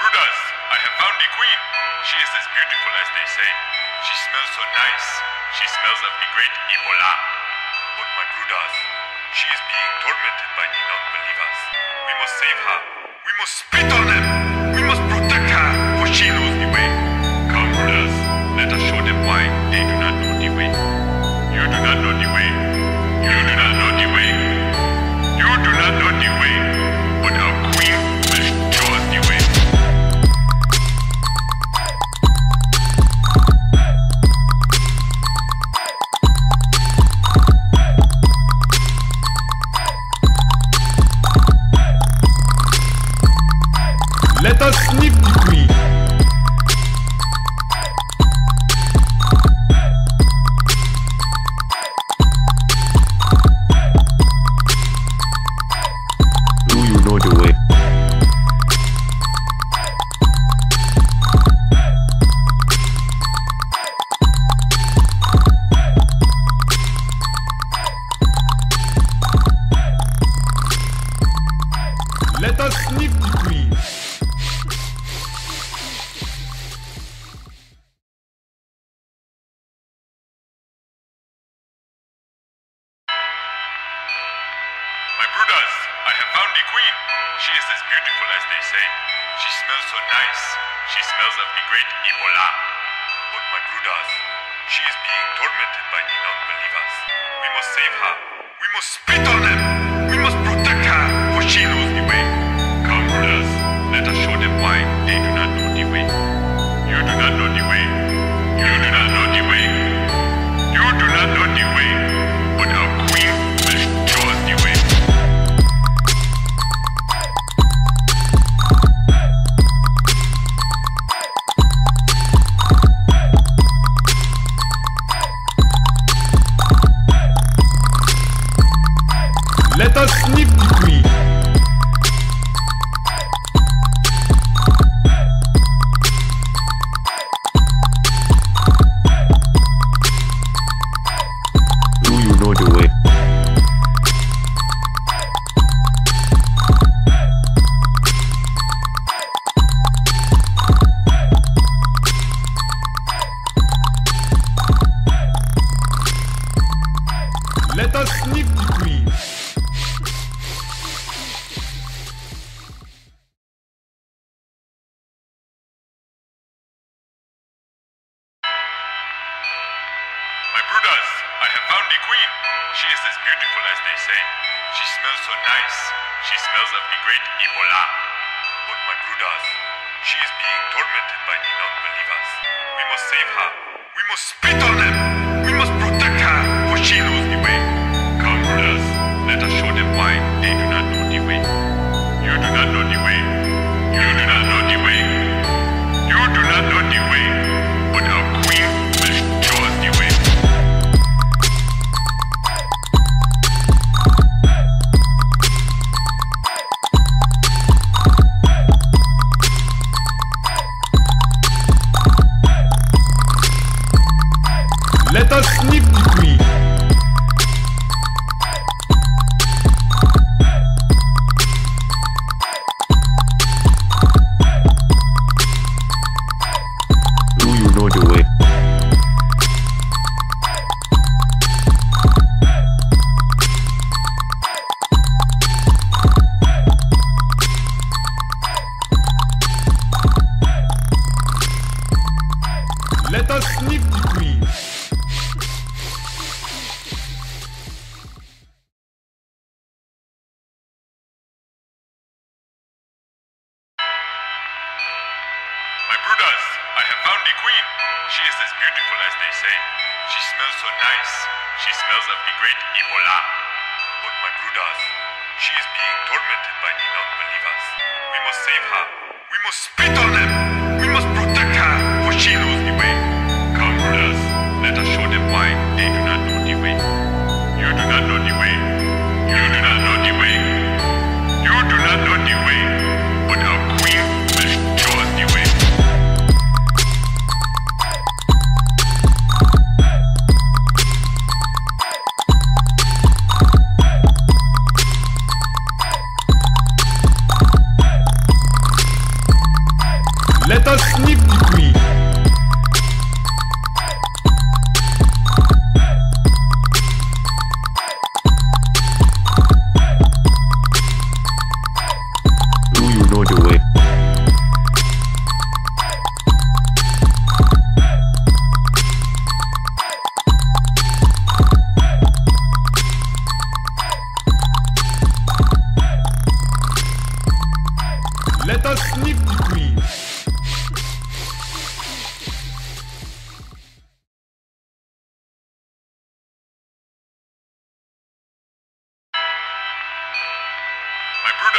Brudas, I have found the queen. She is as beautiful as they say. She smells so nice. She smells of the great Ebola. But my Brudas, she is being tormented by the non-believers. We must save her. We must spit on them!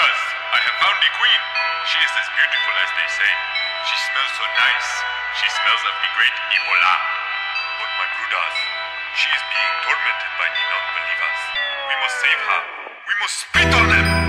I have found the queen. She is as beautiful as they say. She smells so nice. She smells of the great Ebola. But my brothers, she is being tormented by the non-believers. We must save her. We must spit on them!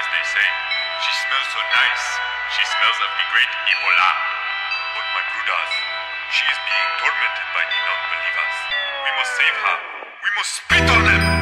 as they say. She smells so nice. She smells of the great Ebola. But my brooders, she is being tormented by the non-believers. We must save her. We must spit on them!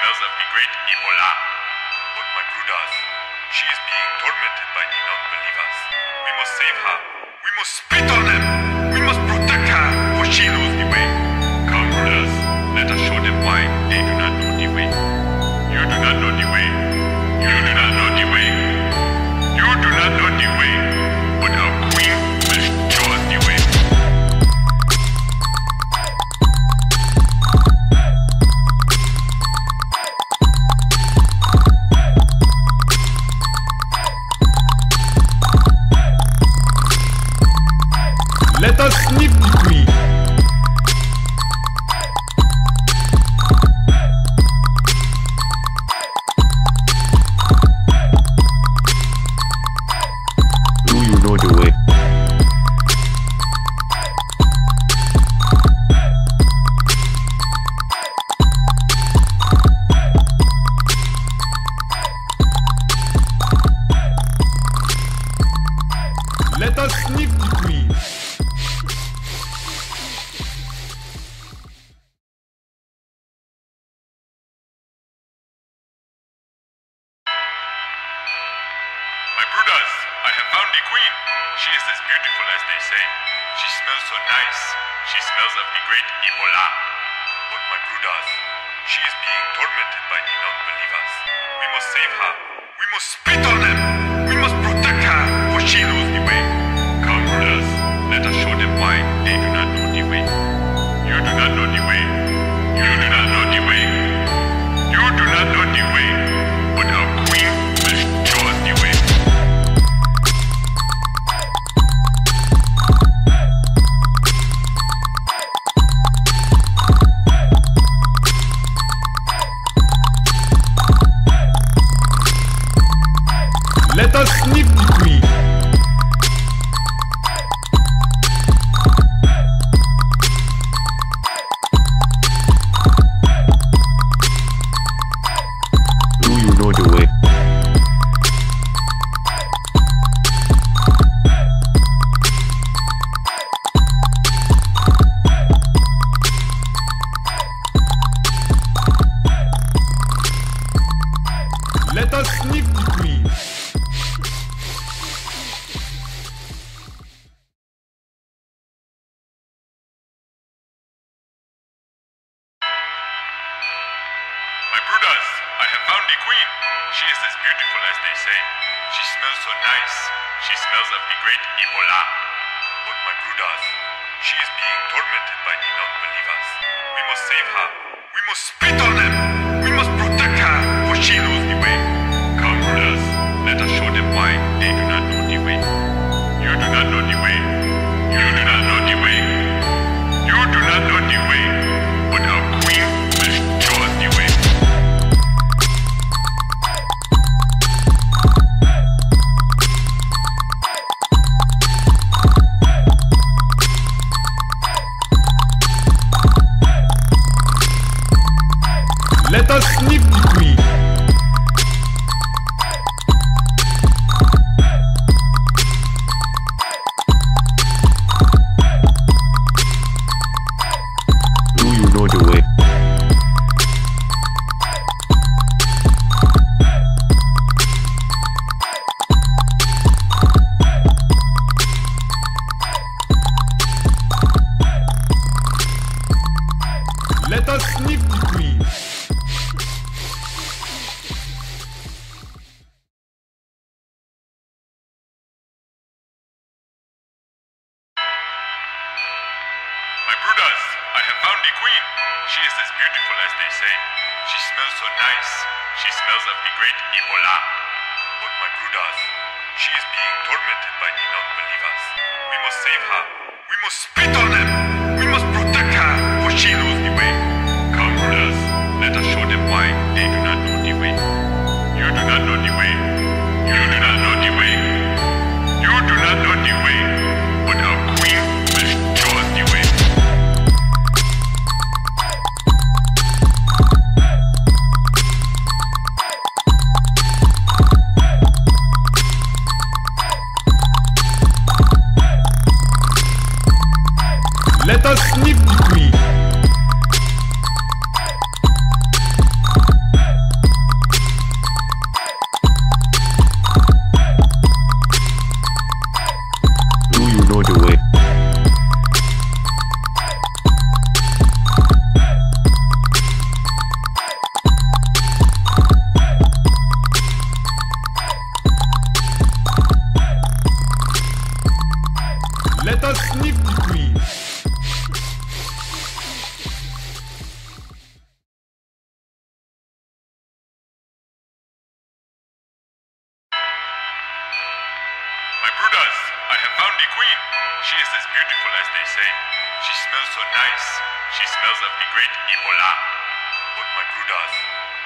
smells of the great Ebola. But my crew. She is being tormented by the non-believers. We must save her. We must spit on them!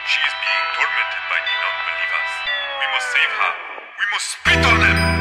She is being tormented by the non-believers. We must save her. We must spit on them!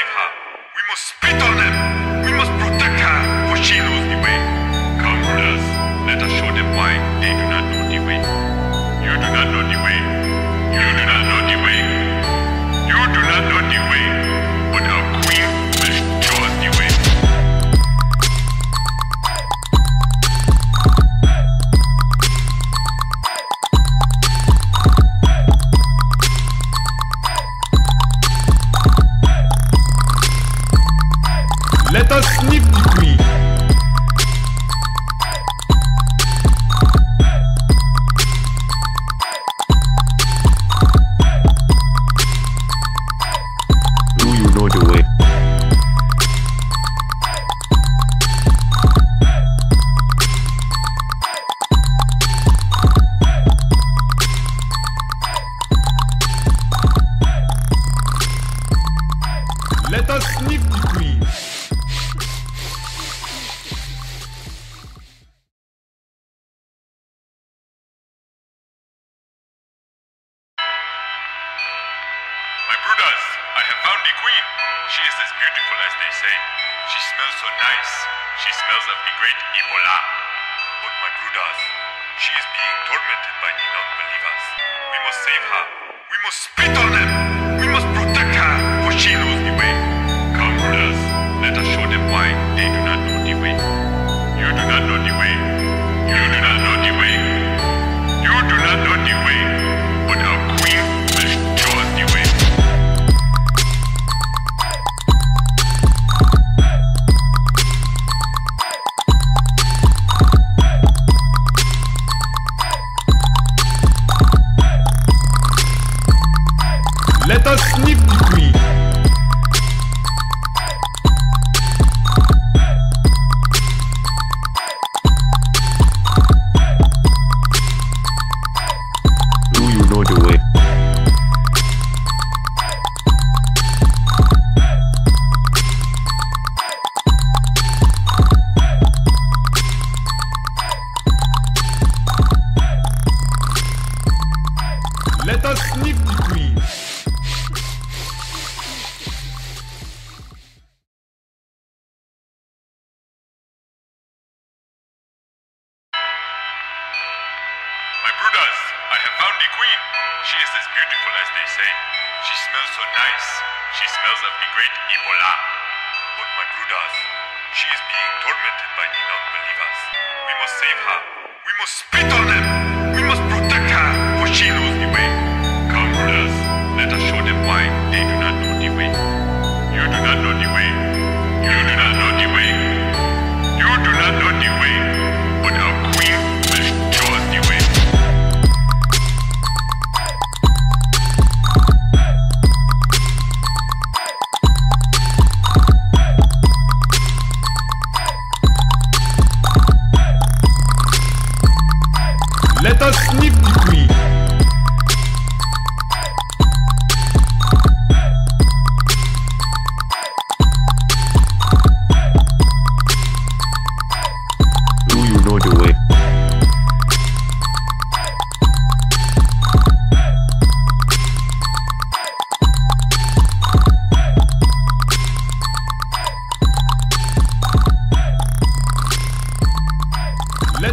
We must. Spit on them. Это не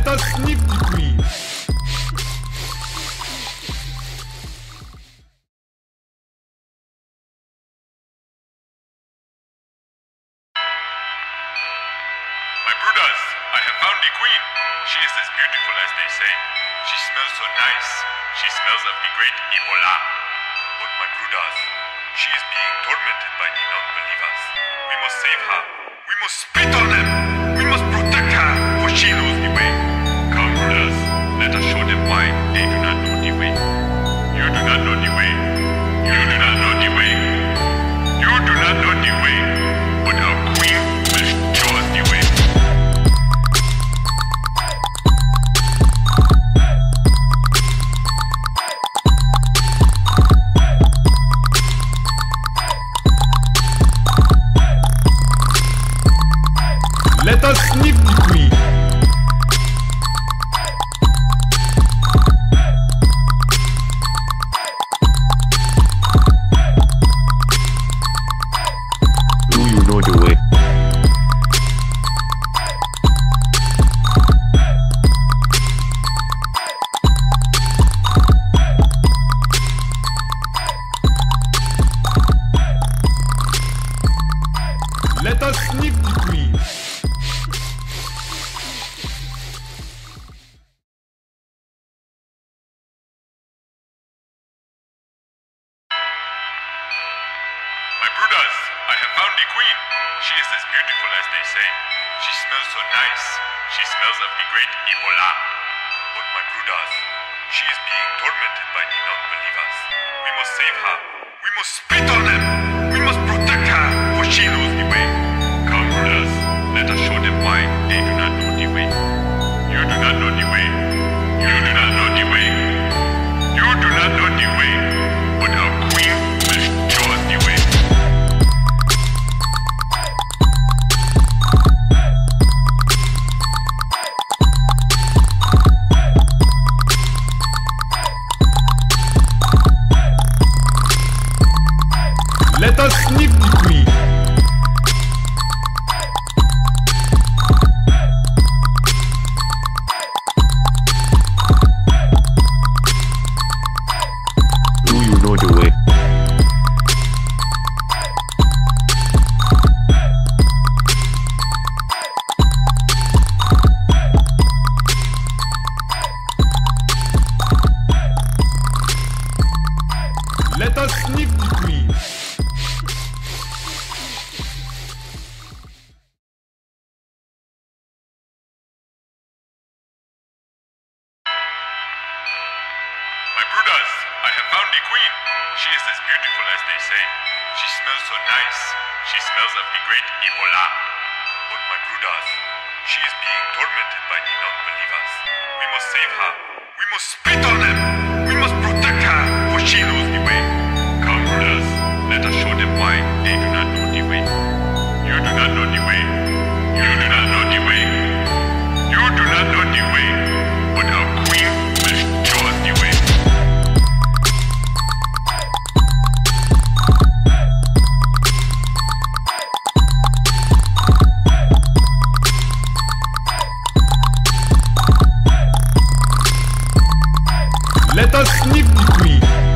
My brothers, I have found the queen. She is as beautiful as they say. She smells so nice. She smells of the great Ebola. But my brothers, she is being tormented by the non-believers. We must save her. We must spit on them. them! Let us sniff the queen.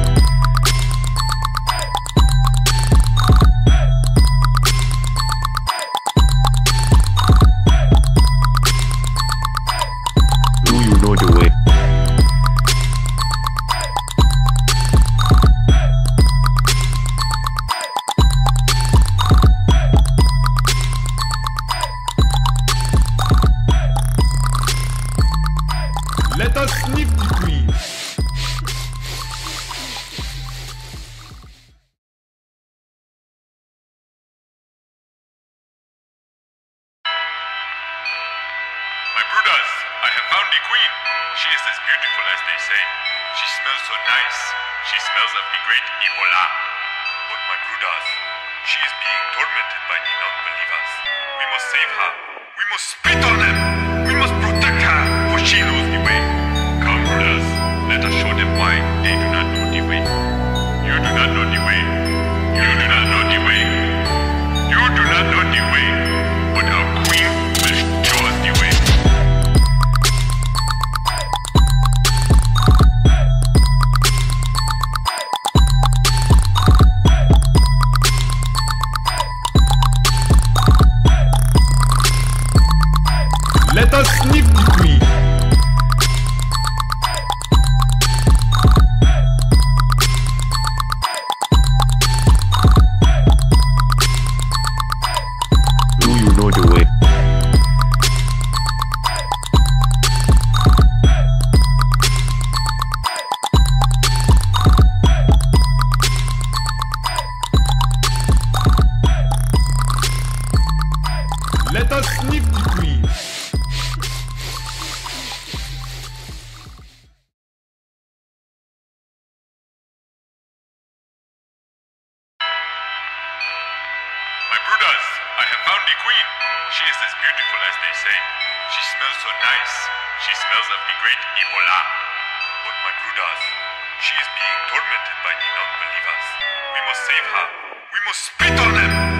My I have found the queen. She is as beautiful as they say. She smells so nice. She smells of the great Ebola. But my brothers, she is being tormented by the non-believers. We must save her. We must spit on them!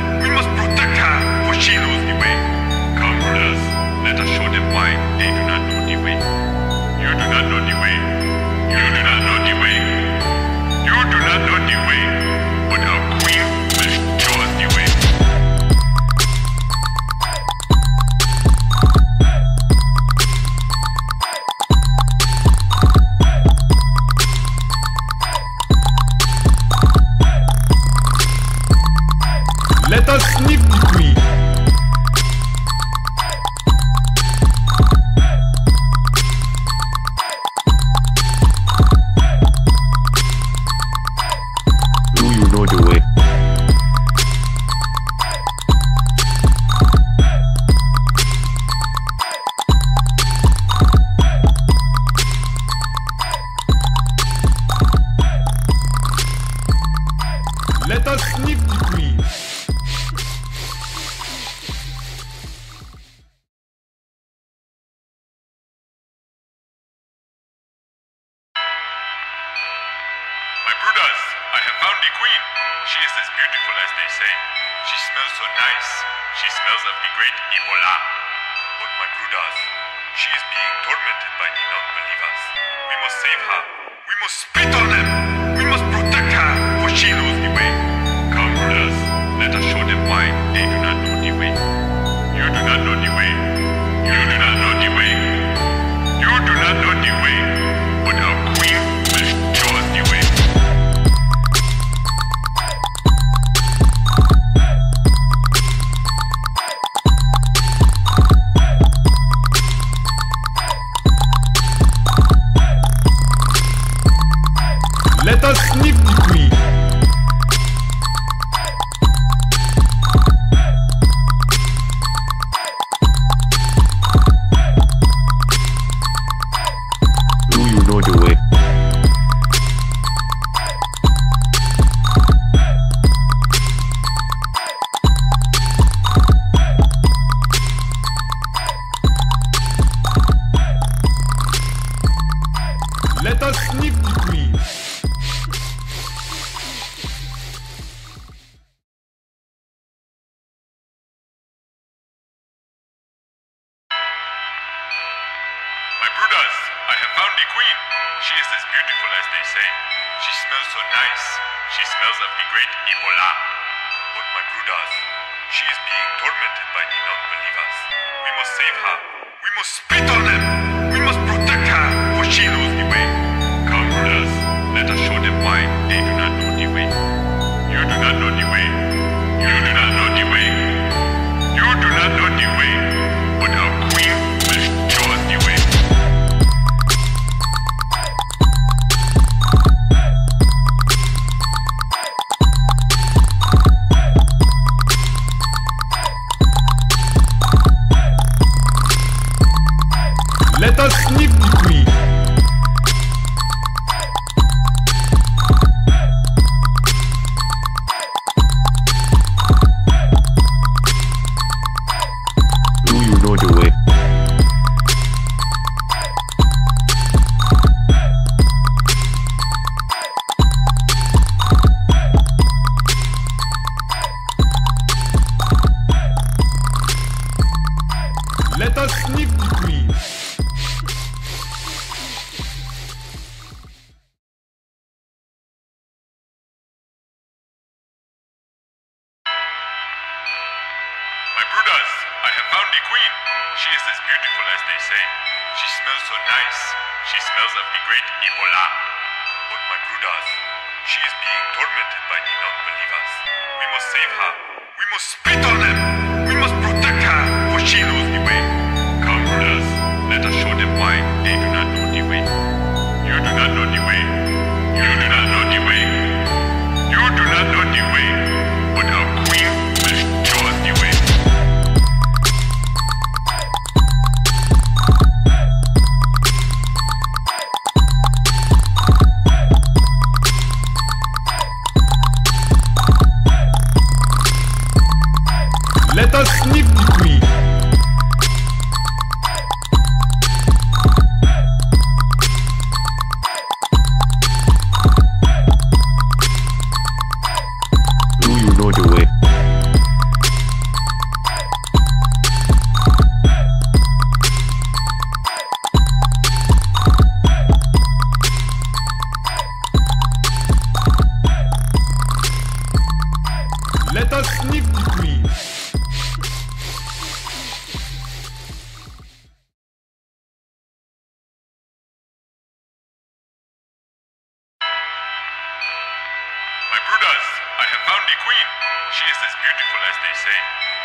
Brudas, I have found the queen. She is as beautiful as they say.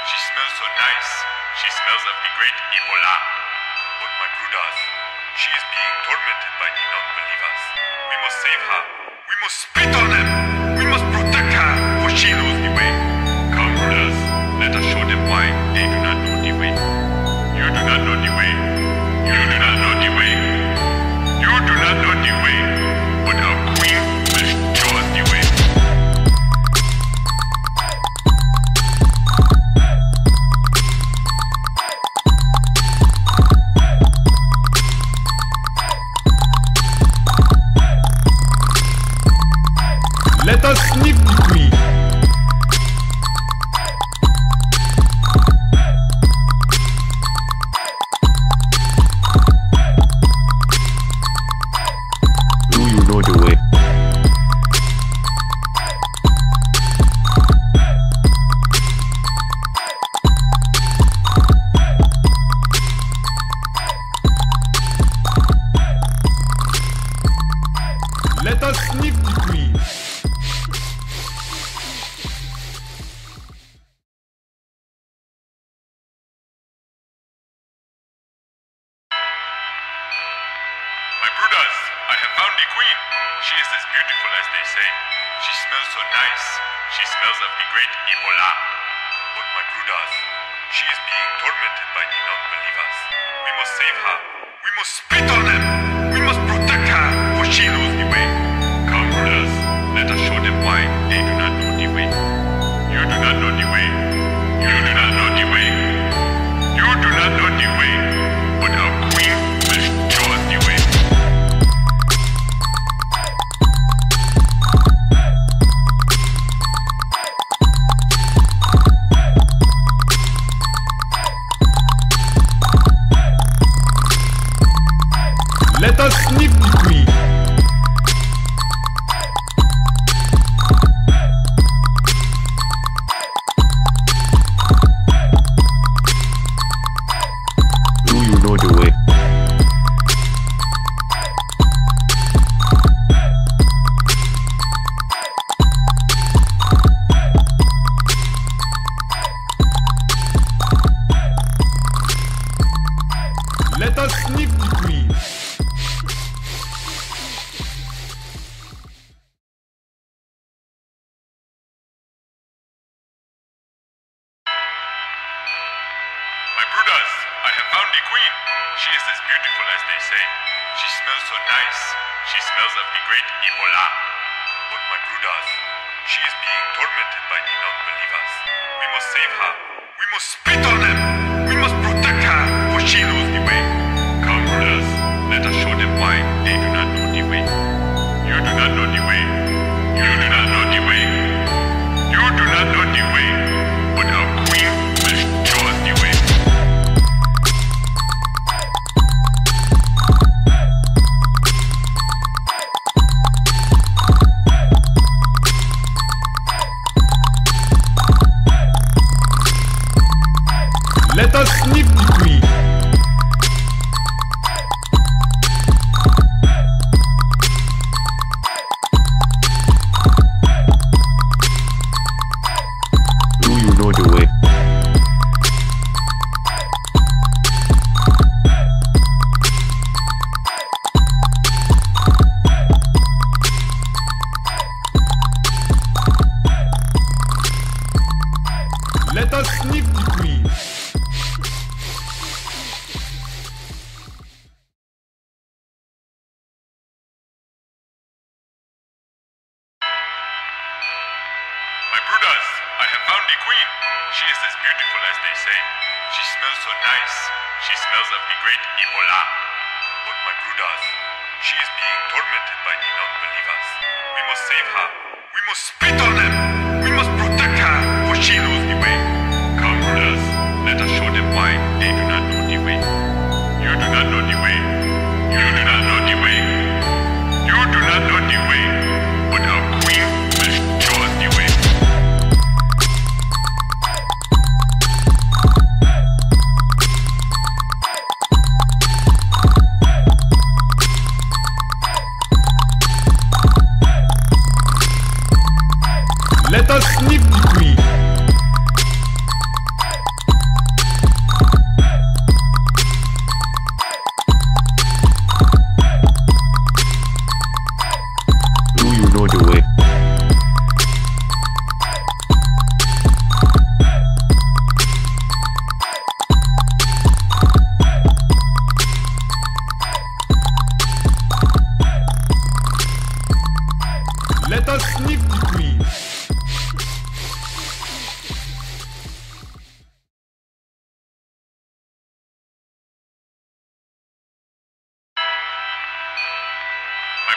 She smells so nice. She smells of the great Ebola. But my Brudas, she is being tormented by the non-believers. We must save her. We must spit on them!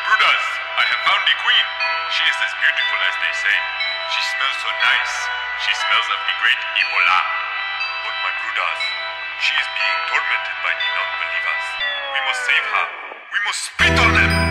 Brudas, I have found the queen. She is as beautiful as they say. She smells so nice. She smells of the great Ebola. But my Brudas, she is being tormented by the non-believers. We must save her. We must spit on them!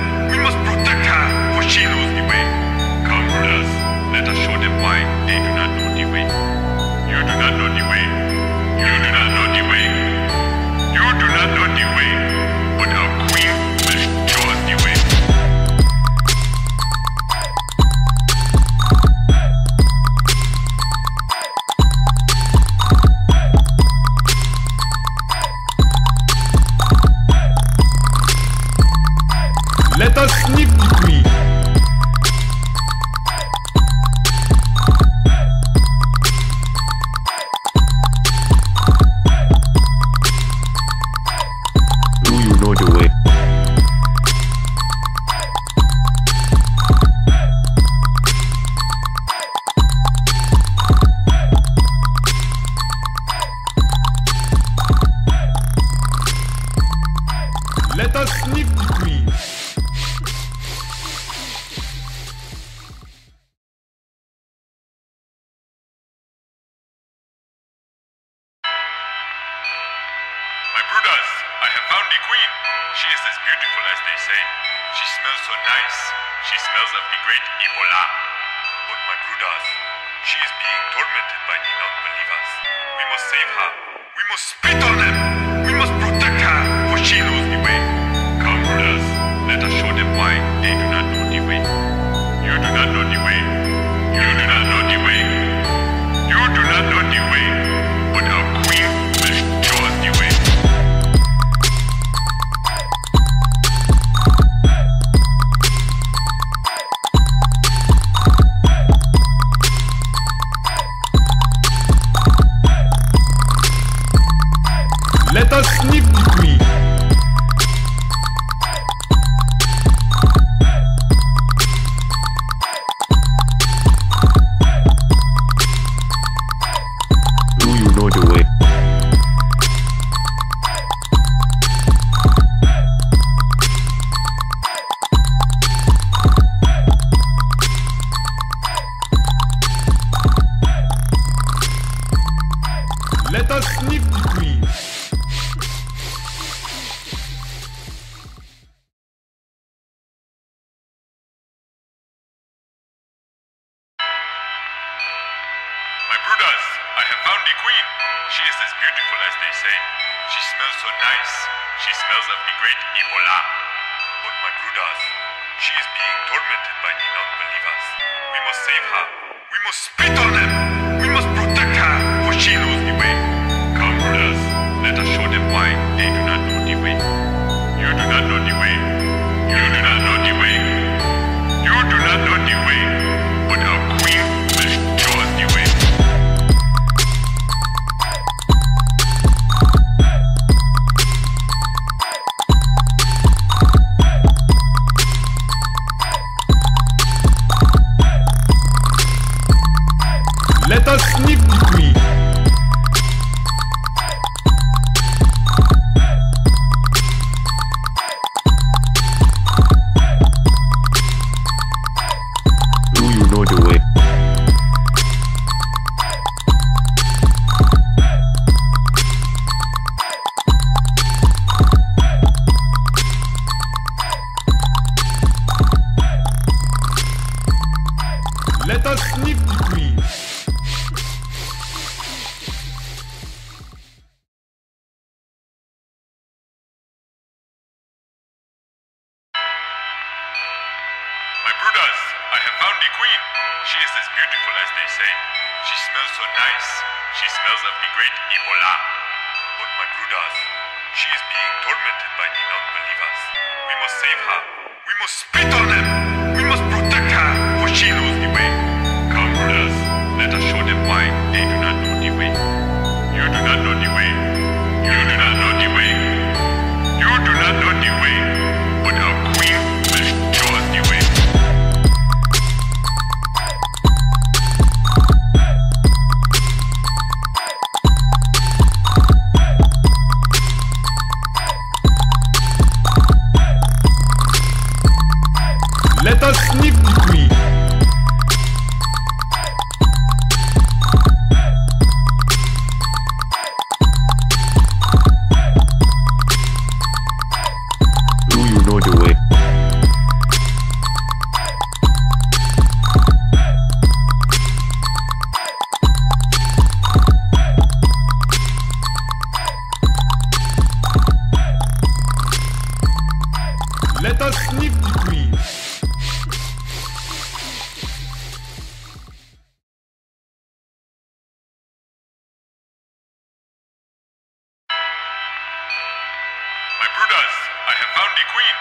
Brudas, I have found the queen.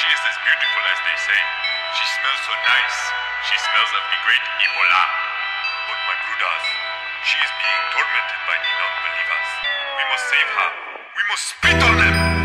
She is as beautiful as they say. She smells so nice. She smells of the great Ebola. But my Brudas, she is being tormented by the non-believers. We must save her. We must spit on them!